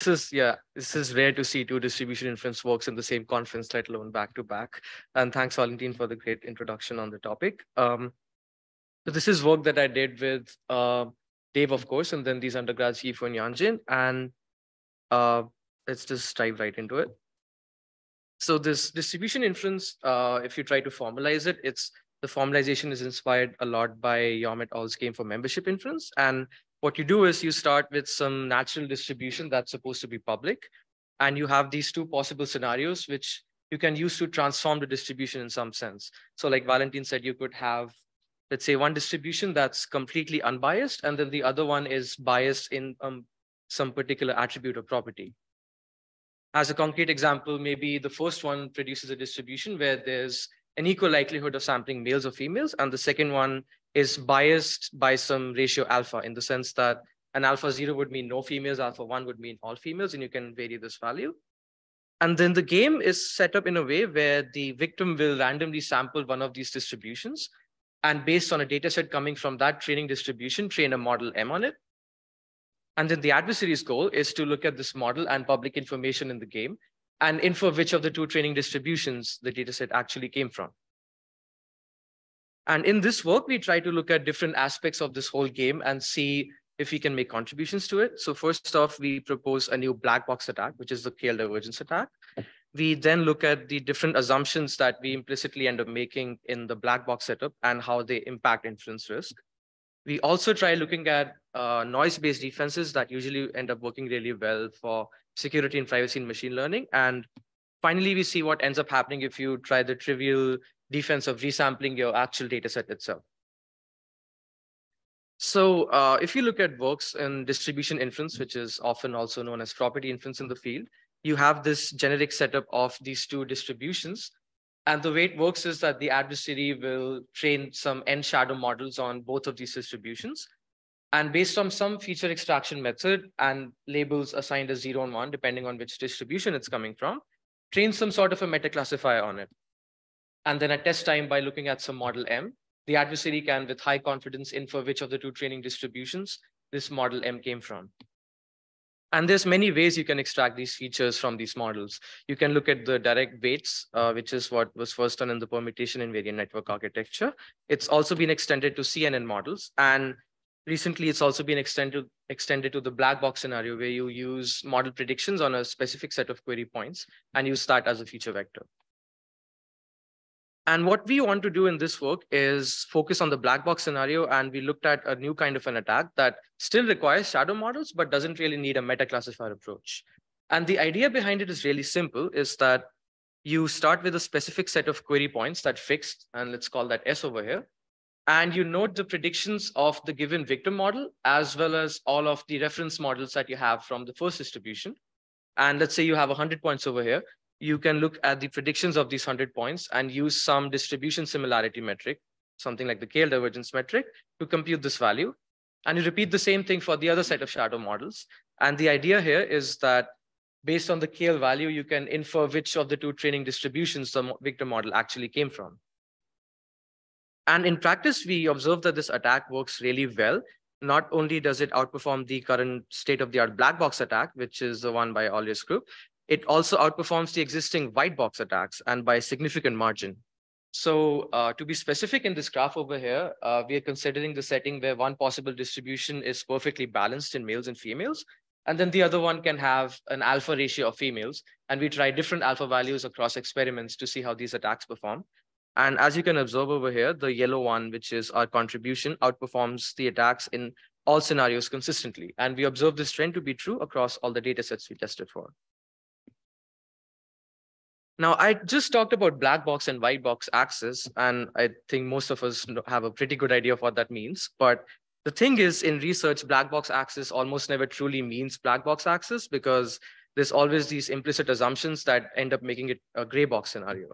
this is yeah this is rare to see two distribution inference works in the same conference let alone back to back. And thanks Valentin for the great introduction on the topic. Um, so this is work that i did with uh, dave of course and then these undergrads Yifu and yanjin and uh, let's just dive right into it. So this distribution inference uh, if you try to formalize it it's the formalization is inspired a lot by Yeom et al.'s game for membership inference and what you do is you start with some natural distribution that's supposed to be public. And you have these two possible scenarios, which you can use to transform the distribution in some sense. So like Valentin said, you could have, let's say one distribution that's completely unbiased, and then the other one is biased in um, some particular attribute or property. As a concrete example, maybe the first one produces a distribution where there's an equal likelihood of sampling males or females, and the second one is biased by some ratio alpha in the sense that an alpha zero would mean no females, alpha one would mean all females, and you can vary this value. And then the game is set up in a way where the victim will randomly sample one of these distributions. And based on a data set coming from that training distribution, train a model M on it. And then the adversary's goal is to look at this model and public information in the game and infer which of the two training distributions the dataset actually came from. And in this work, we try to look at different aspects of this whole game and see if we can make contributions to it. So first off, we propose a new black box attack, which is the KL divergence attack. We then look at the different assumptions that we implicitly end up making in the black box setup and how they impact inference risk. We also try looking at uh, noise-based defenses that usually end up working really well for security and privacy in machine learning. And finally, we see what ends up happening if you try the trivial defense of resampling your actual data set itself. So uh, if you look at works in distribution inference, which is often also known as property inference in the field, you have this generic setup of these two distributions. And the way it works is that the adversary will train some n shadow models on both of these distributions. And based on some feature extraction method and labels assigned as zero and one, depending on which distribution it's coming from, train some sort of a meta classifier on it. And then at test time, by looking at some model M, the adversary can, with high confidence, infer which of the two training distributions this model M came from. And there's many ways you can extract these features from these models. You can look at the direct weights, uh, which is what was first done in the permutation invariant network architecture. It's also been extended to CNN models. And recently, it's also been extended, extended to the black box scenario where you use model predictions on a specific set of query points and use that as a feature vector. And what we want to do in this work is focus on the black box scenario. And we looked at a new kind of an attack that still requires shadow models, but doesn't really need a meta classifier approach. And the idea behind it is really simple, is that you start with a specific set of query points that fixed, and let's call that S over here. And you note the predictions of the given victim model, as well as all of the reference models that you have from the first distribution. And let's say you have 100 points over here you can look at the predictions of these 100 points and use some distribution similarity metric, something like the KL divergence metric, to compute this value. And you repeat the same thing for the other set of shadow models. And the idea here is that based on the KL value, you can infer which of the two training distributions the victim model actually came from. And in practice, we observe that this attack works really well. Not only does it outperform the current state-of-the-art black box attack, which is the one by Ollier's group, it also outperforms the existing white box attacks and by a significant margin. So uh, to be specific in this graph over here, uh, we are considering the setting where one possible distribution is perfectly balanced in males and females. And then the other one can have an alpha ratio of females. And we try different alpha values across experiments to see how these attacks perform. And as you can observe over here, the yellow one, which is our contribution, outperforms the attacks in all scenarios consistently. And we observe this trend to be true across all the data sets we tested for. Now, I just talked about black box and white box access, and I think most of us have a pretty good idea of what that means. But the thing is, in research, black box access almost never truly means black box access because there's always these implicit assumptions that end up making it a gray box scenario.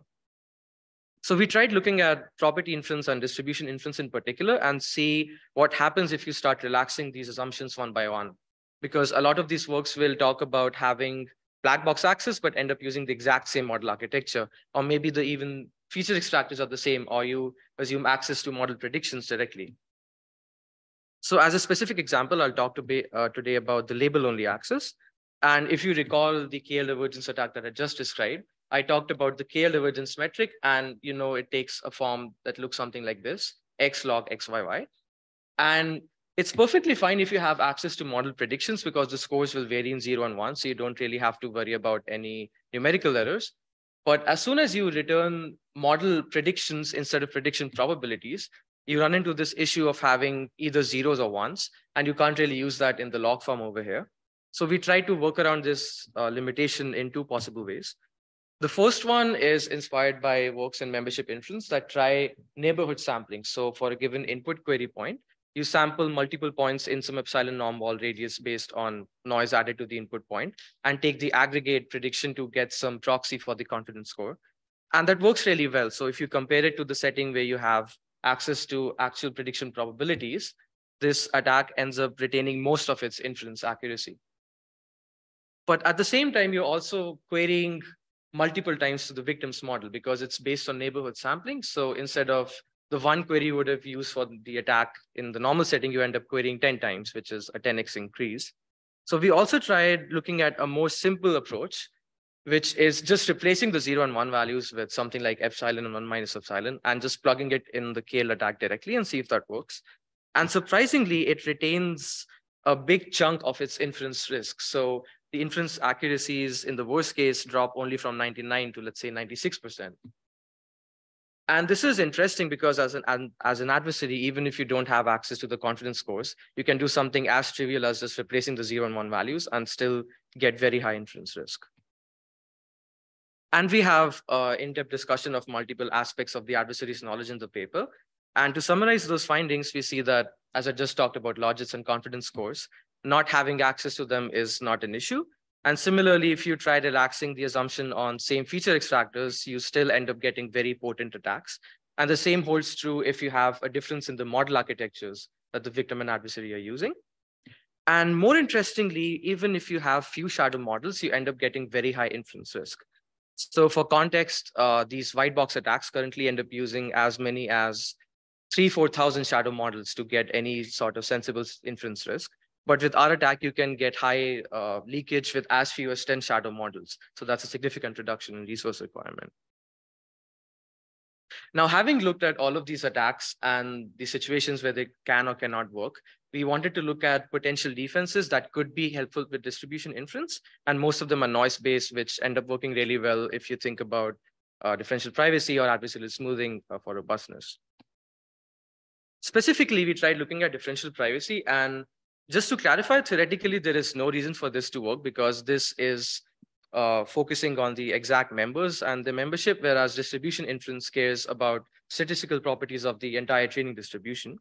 So we tried looking at property inference and distribution inference in particular and see what happens if you start relaxing these assumptions one by one. Because a lot of these works will talk about having black box access, but end up using the exact same model architecture. Or maybe the even feature extractors are the same, or you assume access to model predictions directly. So as a specific example, I'll talk to uh, today about the label-only access. And if you recall the KL divergence attack that I just described, I talked about the KL divergence metric, and you know it takes a form that looks something like this, x log xyy. And it's perfectly fine if you have access to model predictions because the scores will vary in zero and one, so you don't really have to worry about any numerical errors. But as soon as you return model predictions instead of prediction probabilities, you run into this issue of having either zeros or ones, and you can't really use that in the log form over here. So we try to work around this uh, limitation in two possible ways. The first one is inspired by works in membership inference that try neighborhood sampling. So for a given input query point, you sample multiple points in some epsilon norm ball radius based on noise added to the input point and take the aggregate prediction to get some proxy for the confidence score. And that works really well. So if you compare it to the setting where you have access to actual prediction probabilities, this attack ends up retaining most of its inference accuracy. But at the same time, you're also querying multiple times to the victim's model because it's based on neighborhood sampling. So instead of the one query would have used for the attack in the normal setting, you end up querying 10 times, which is a 10x increase. So we also tried looking at a more simple approach, which is just replacing the zero and one values with something like epsilon and one minus epsilon and just plugging it in the KL attack directly and see if that works. And surprisingly, it retains a big chunk of its inference risk. So the inference accuracies in the worst case drop only from 99 to let's say 96%. And this is interesting because as an, as an adversary, even if you don't have access to the confidence scores, you can do something as trivial as just replacing the zero and one values and still get very high inference risk. And we have uh, in-depth discussion of multiple aspects of the adversary's knowledge in the paper. And to summarize those findings, we see that, as I just talked about logits and confidence scores, not having access to them is not an issue. And similarly, if you try relaxing the assumption on same feature extractors, you still end up getting very potent attacks. And the same holds true if you have a difference in the model architectures that the victim and adversary are using. And more interestingly, even if you have few shadow models, you end up getting very high inference risk. So for context, uh, these white box attacks currently end up using as many as three, 4,000 shadow models to get any sort of sensible inference risk. But with our attack, you can get high uh, leakage with as few as 10 shadow models. So that's a significant reduction in resource requirement. Now, having looked at all of these attacks and the situations where they can or cannot work, we wanted to look at potential defenses that could be helpful with distribution inference. And most of them are noise-based, which end up working really well if you think about uh, differential privacy or adversarial smoothing uh, for robustness. Specifically, we tried looking at differential privacy and just to clarify, theoretically, there is no reason for this to work because this is uh, focusing on the exact members and the membership, whereas distribution inference cares about statistical properties of the entire training distribution.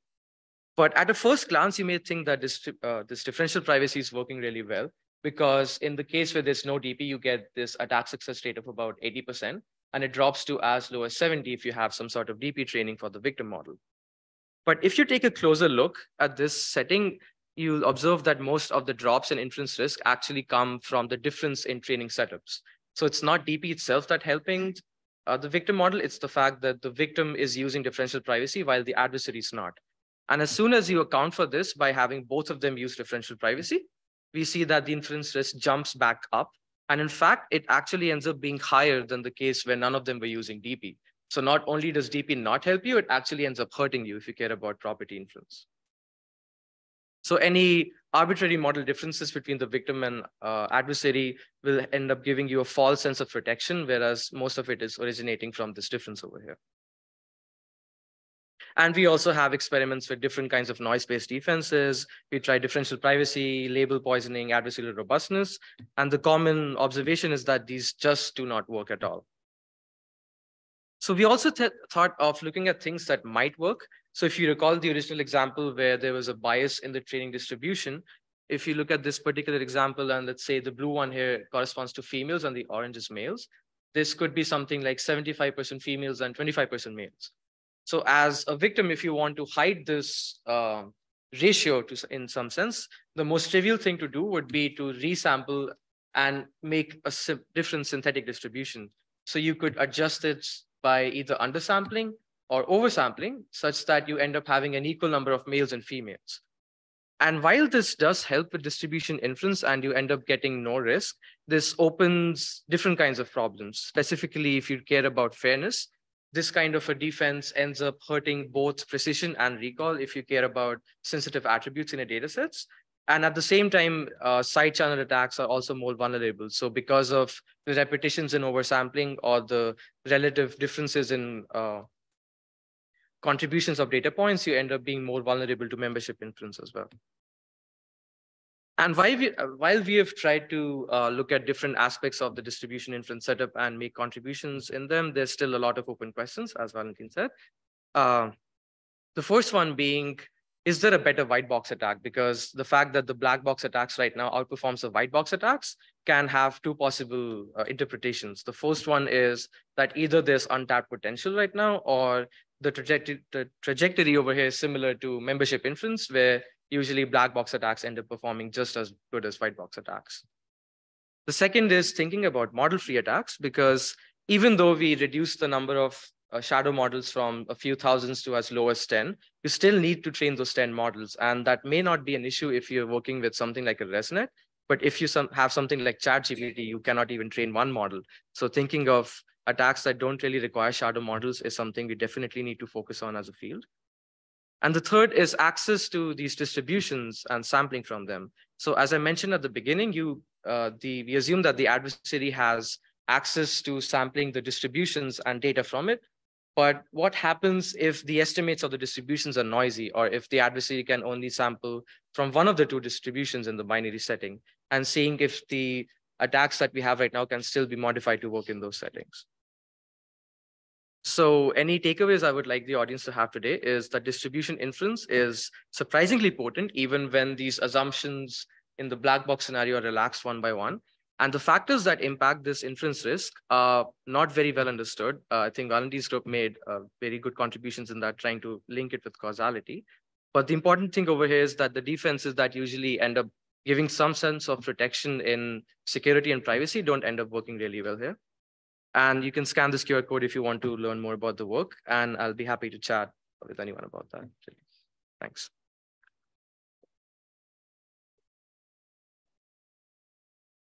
But at a first glance, you may think that this, uh, this differential privacy is working really well because in the case where there's no DP, you get this attack success rate of about 80%, and it drops to as low as 70 if you have some sort of DP training for the victim model. But if you take a closer look at this setting, you'll observe that most of the drops in inference risk actually come from the difference in training setups. So it's not DP itself that helping uh, the victim model, it's the fact that the victim is using differential privacy while the adversary is not. And as soon as you account for this by having both of them use differential privacy, we see that the inference risk jumps back up. And in fact, it actually ends up being higher than the case where none of them were using DP. So not only does DP not help you, it actually ends up hurting you if you care about property inference. So any arbitrary model differences between the victim and uh, adversary will end up giving you a false sense of protection, whereas most of it is originating from this difference over here. And we also have experiments with different kinds of noise-based defenses. We try differential privacy, label poisoning, adversarial robustness. And the common observation is that these just do not work at all. So we also th thought of looking at things that might work. So if you recall the original example where there was a bias in the training distribution, if you look at this particular example, and let's say the blue one here corresponds to females and the orange is males, this could be something like 75% females and 25% males. So as a victim, if you want to hide this uh, ratio to, in some sense, the most trivial thing to do would be to resample and make a different synthetic distribution. So you could adjust it by either undersampling or oversampling such that you end up having an equal number of males and females. And while this does help with distribution inference and you end up getting no risk, this opens different kinds of problems. Specifically, if you care about fairness, this kind of a defense ends up hurting both precision and recall if you care about sensitive attributes in a data sets. And at the same time, uh, side channel attacks are also more vulnerable. So because of the repetitions in oversampling or the relative differences in uh, contributions of data points, you end up being more vulnerable to membership inference as well. And while we, uh, while we have tried to uh, look at different aspects of the distribution inference setup and make contributions in them, there's still a lot of open questions, as Valentin said. Uh, the first one being, is there a better white box attack? Because the fact that the black box attacks right now outperforms the white box attacks can have two possible uh, interpretations. The first one is that either there's untapped potential right now, or the trajectory, the trajectory over here is similar to membership inference, where usually black box attacks end up performing just as good as white box attacks. The second is thinking about model-free attacks, because even though we reduce the number of uh, shadow models from a few thousands to as low as 10, you still need to train those 10 models. And that may not be an issue if you're working with something like a ResNet, but if you some, have something like ChatGPT, you cannot even train one model. So thinking of attacks that don't really require shadow models is something we definitely need to focus on as a field. And the third is access to these distributions and sampling from them. So as I mentioned at the beginning, you uh, the we assume that the adversary has access to sampling the distributions and data from it. But what happens if the estimates of the distributions are noisy or if the adversary can only sample from one of the two distributions in the binary setting and seeing if the attacks that we have right now can still be modified to work in those settings. So any takeaways I would like the audience to have today is that distribution inference is surprisingly potent, even when these assumptions in the black box scenario are relaxed one by one. And the factors that impact this inference risk are not very well understood. Uh, I think Valentin's group made uh, very good contributions in that, trying to link it with causality. But the important thing over here is that the defenses that usually end up giving some sense of protection in security and privacy don't end up working really well here. And you can scan this QR code if you want to learn more about the work, and I'll be happy to chat with anyone about that. Thanks.